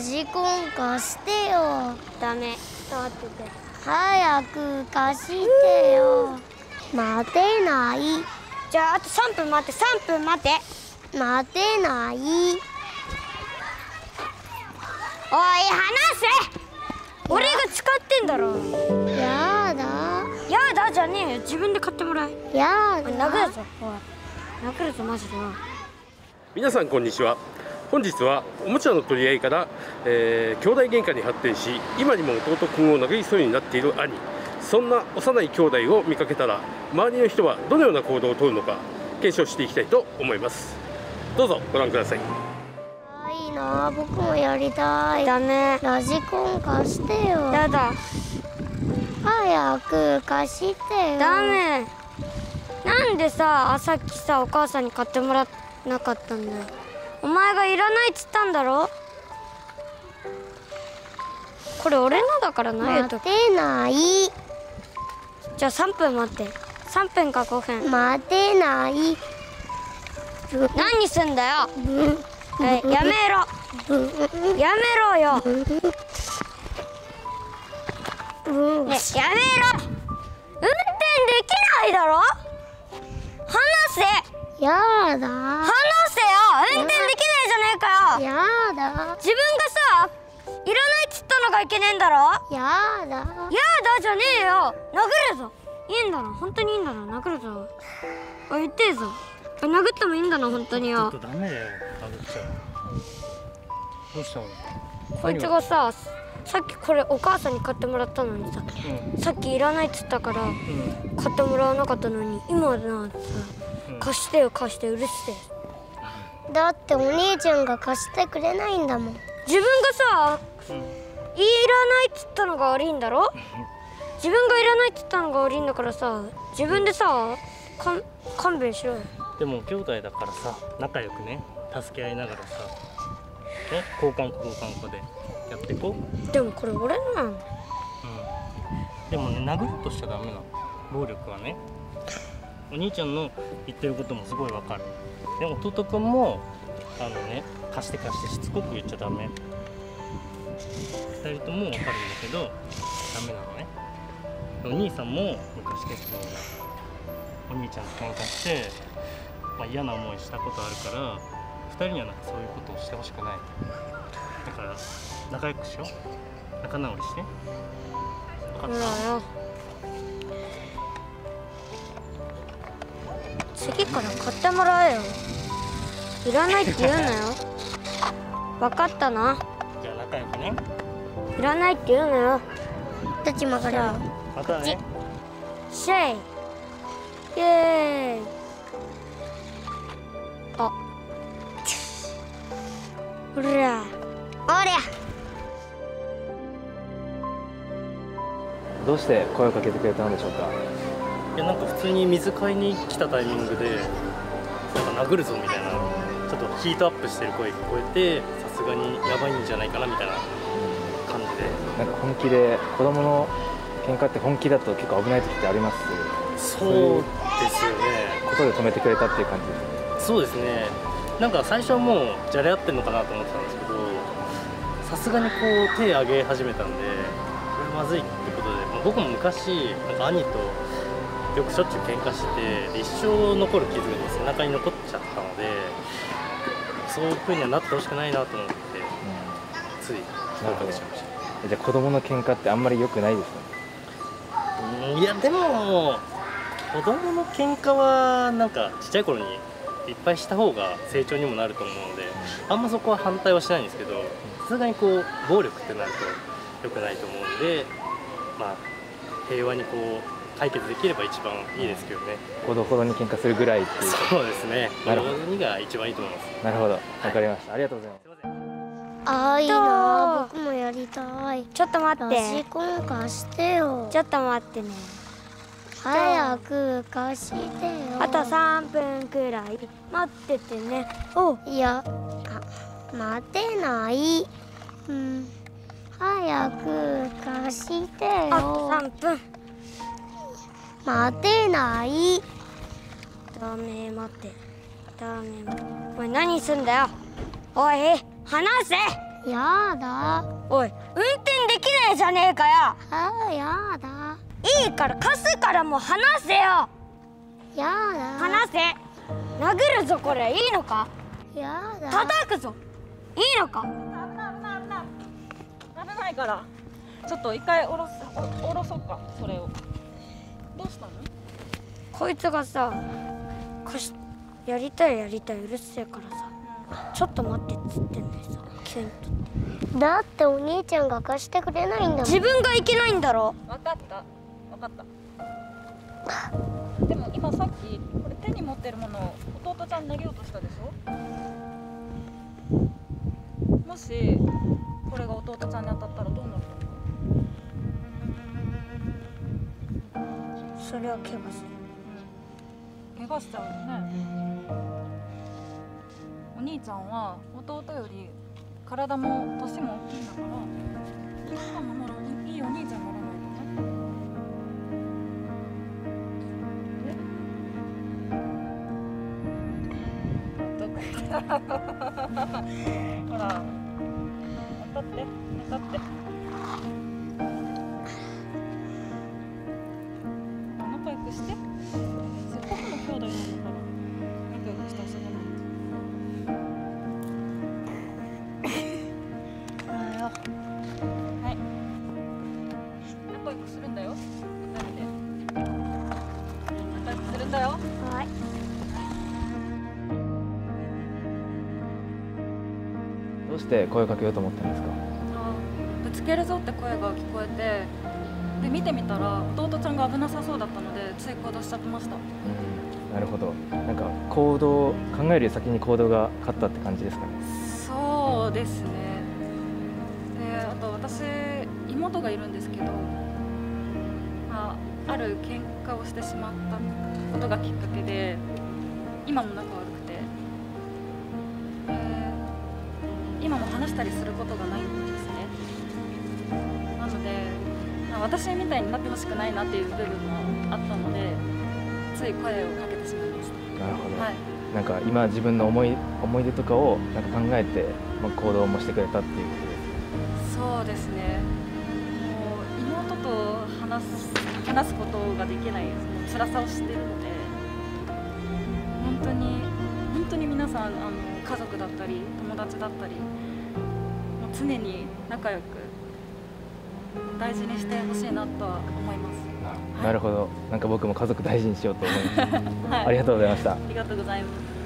ラジコン貸してよ。ダメ。触ってて。早く貸してよ。待てない。じゃああと3分待って。3分待って。待てない。おい離せ。俺が使ってんだろ。やだ。やだじゃねえよ。自分で買ってもらえ。やだ。殴るぞおい。殴るぞマジで。よ皆さんこんにちは本日はおもちゃの取り合いから、えー兄弟喧嘩に発展し今にも弟くんを殴りそうになっている兄。そんな幼い兄弟を見かけたら周りの人はどのような行動をとるのか検証していきたいと思います。どうぞご覧ください。いいな。僕もやりたい。ダメラジコン貸してよ。やだ。早く貸してよ。ダメなんでささっきさお母さんに買ってもらわなかったんだよお前がいらないっつったんだろ？これ俺のだからなゆと待てない。じゃあ3分待って。3分か5分。待てない。何すんだよ？えやめろ。やめろよ。ねやめろ。運転できないだろ？話せ。やだ。話せよ運転できないじゃやだ。自分がさいらないっつったのがいけねえんだろ？ややだだじゃねえよ。殴るぞ。いいんだな。本当にいいんだな。殴るぞ。おい言ってえぞ。殴ってもいいんだな本当にちょっよとダメだよ殴っちゃうどうしたの？こいつがささっきこれお母さんに買ってもらったのにさうん。さっきいらないっつったからうん。買ってもらわなかったのに今なさうん。貸してよ貸して。うるせえだってお兄ちゃんが貸してくれないんだもん。自分がさうん。いらないっつったのが悪いんだろ？自分がいらないっつったのが悪いんだからさ自分でさかん勘弁しろよ。でも兄弟だからさ仲良くね助け合いながらさね交換交換かでやっていこう、うん、でもこれ俺のなん。だよでもね殴ろうとしちゃダメなの。暴力はねお兄ちゃんの言ってることもすごいわかる。で弟くんもあのね貸して貸してしつこく言っちゃダメ。二人ともわかるんだけどダメなのね。お兄さんも昔結構お兄ちゃんと喧嘩して、まあ、嫌な思いしたことあるから二人にはなんかそういうことをしてほしくない。だから仲良くしよう。仲直りして。分かった？次から買ってもらえよ。いらないって言うなよ。分かったな。じゃあ仲良くね。いらないって言うなよ。どっち曲がるのまたね。シェイ。イエーイ。あ。ほらおりゃ。どうして声をかけてくれたのでしょうか？いやなんか普通に水買いに来たタイミングでなんか殴るぞみたいなちょっとヒートアップしてる声聞こえてさすがにやばいんじゃないかなみたいな感じで。なんか本気で子供の喧嘩って本気だと結構危ない時ってあります？そうですよね。ことで止めてくれたっていう感じですそうですね。なんか最初はもうじゃれ合ってるのかなと思ってたんですけどさすがにこう手上げ始めたんでこれまずいってことで、まあ僕も昔なんか兄とよくしょっちゅう喧嘩して一生残る傷が背中に残っちゃったのでそういう風にはなってほしくないなと思ってつい声かけちゃいましたじゃあ子供の喧嘩ってあんまり良くないですねうんいやでも子供の喧嘩はなんかちっちゃい頃にいっぱいした方が成長にもなると思うのであんまそこは反対はしないんですけどさすがにこう暴力ってなると良くないと思うんでまあ平和にこう解決できれば一番いいですけどね。ほどほどに喧嘩するぐらいっていう。そうですね。なるほど。にが一番いいと思います。なるほど。わかりました。ありがとうございます。あいいな僕もやりたい。ちょっと待っラジてコン貸してよ。ちょっと待ってね。早く貸してよ。あと3分くらい。待っててね。お。ういやあ待てない。うん。早く貸してあとよ3分待てない。ダメ待って。ダメ待って。お前何すんだよ。おい離せ。やだ。おい運転できないじゃねえかよ。あーやだ。いいから貸すからもう離せよ。やだ。離せ。殴るぞこれ。いいのか。やだ。叩くぞ。いいのか。危ないから。ちょっと一回おろすおおろそうかそれをどうしたの？こいつがさ貸しやりたいやりたいうるせえからさちょっと待ってっつってんのにさ急にとだってお兄ちゃんが貸してくれないんだもん。自分がいけないんだろ。分かった。分かった。でも今さっきこれ手に持ってるものを弟ちゃん投げようとしたでしょ？もしこれが弟ちゃんに当たったらどうなるそれは怪我する怪我しちゃうよね。お兄ちゃんは弟より体も年も大きいんだからそんなままいいお兄ちゃんにならないとね。ほら当たって当たってして声をかけようと思ったんですか？あぶつけるぞって声が聞こえてで見てみたら弟ちゃんが危なさそうだったのでつい行動しちゃってました。うんなるほど。なんか行動考えるより先に行動が勝ったって感じですかね？そうですね。であと私妹がいるんですけど、まあ、ある喧嘩をしてしまったことがきっかけで今も仲悪くて。で今も話したりすることがないんですね。なので、まあ、私みたいになってほしくないなっていう部分もあったのでつい声をかけてしまいました。なるほど、はい。なんか今自分の思い思い出とかをなんか考えて、まあ、行動もしてくれたっていうことですそうですね。もう妹と話す話すことができないその辛さを知ってるので本当に本当に皆さんあの家族だったり友達だったり常に仲良く大事にしてほしいなとは思います、ななるほど。なんか僕も家族大事にしようと思います、はい、ありがとうございました。ありがとうございます